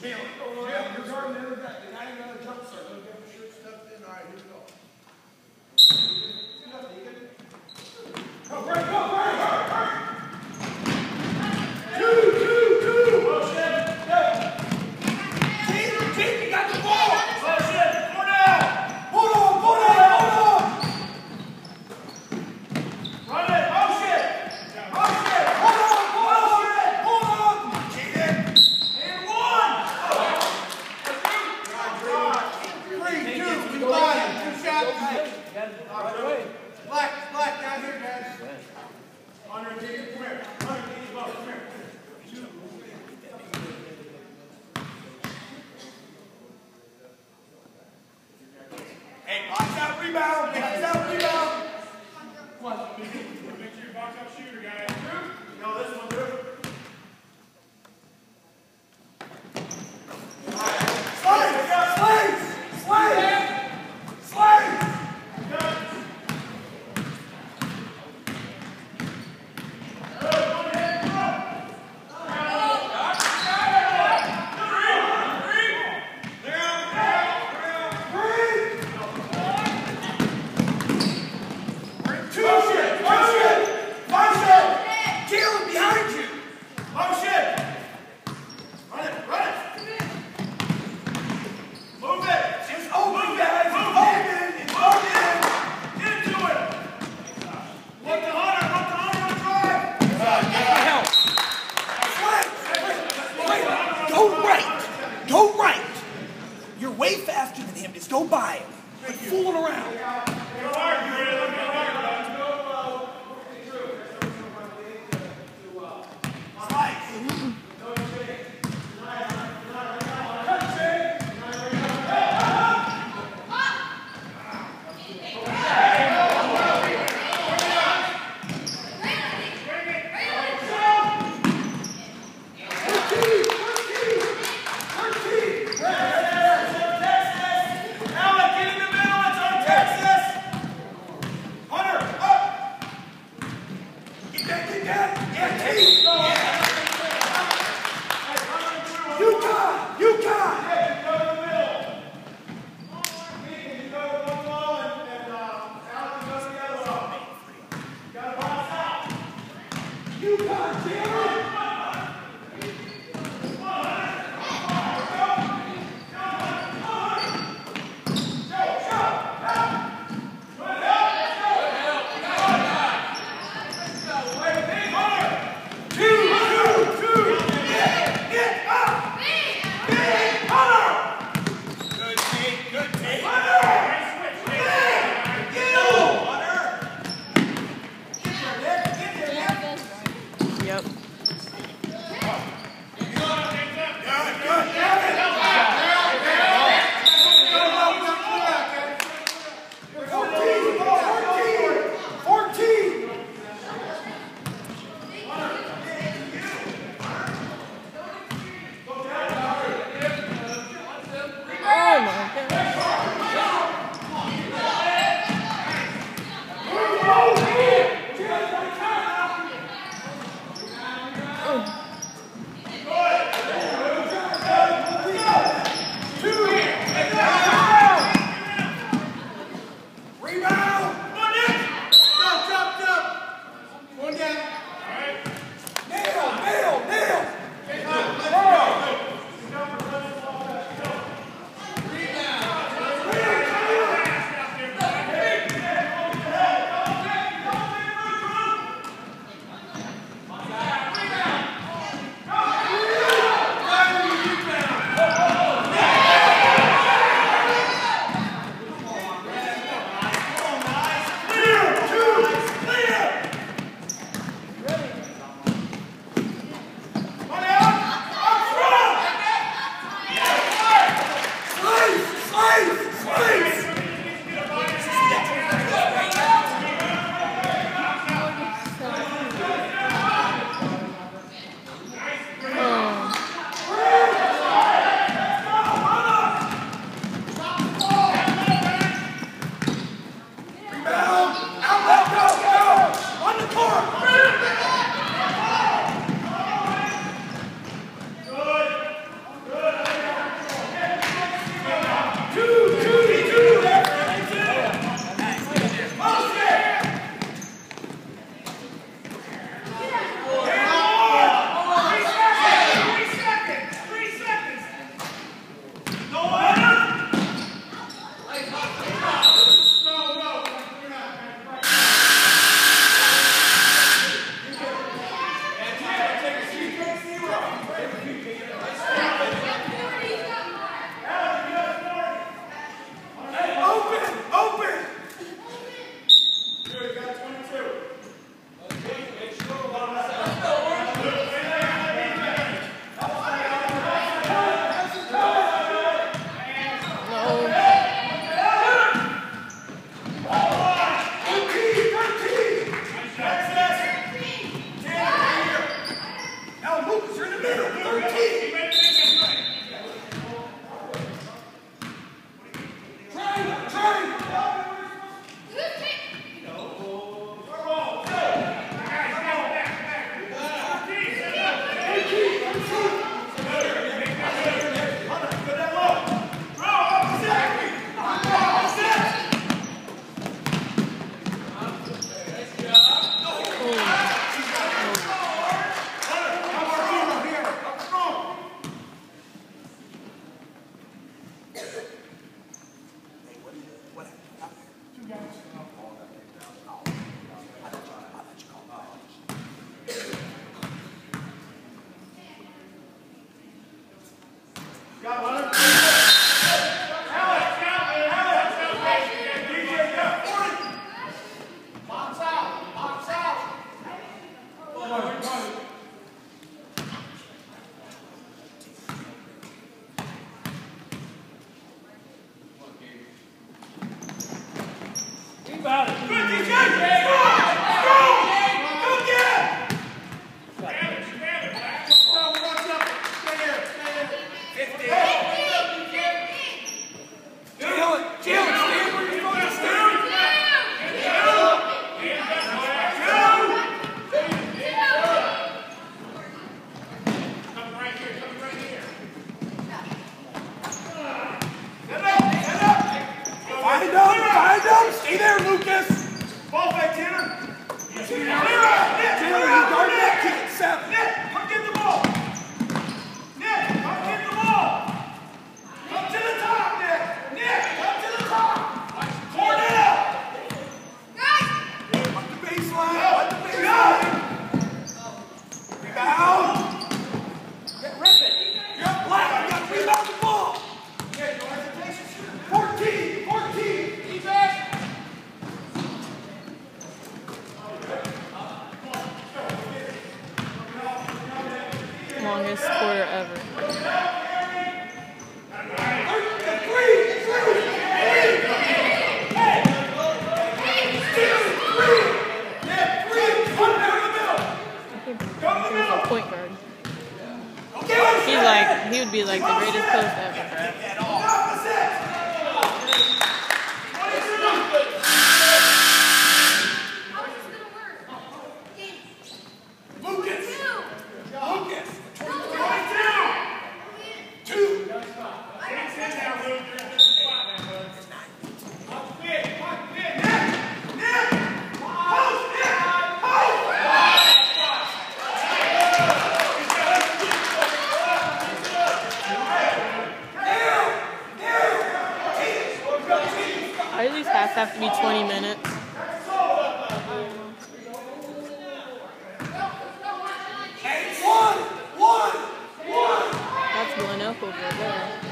Jim, oh, Jim, you're guarding the other guy. The jump start. Go get your shirt in. All right, here we go. Come, break. Yeah, keep that. Yeah, keep. Yeah. Yeah. He a point guard. He's like, he would be like the greatest coach ever. Cục.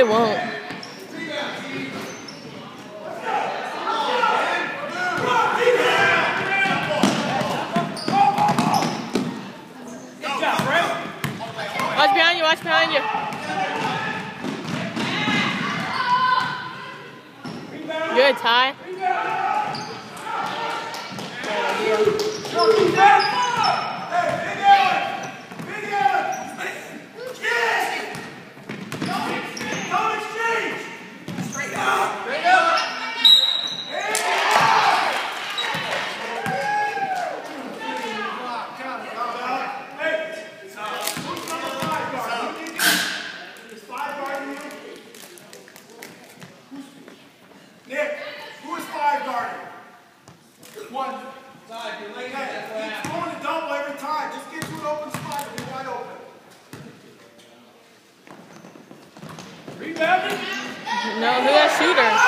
they won't. Watch behind you, watch behind you. Good, Ty. No, who that shooter?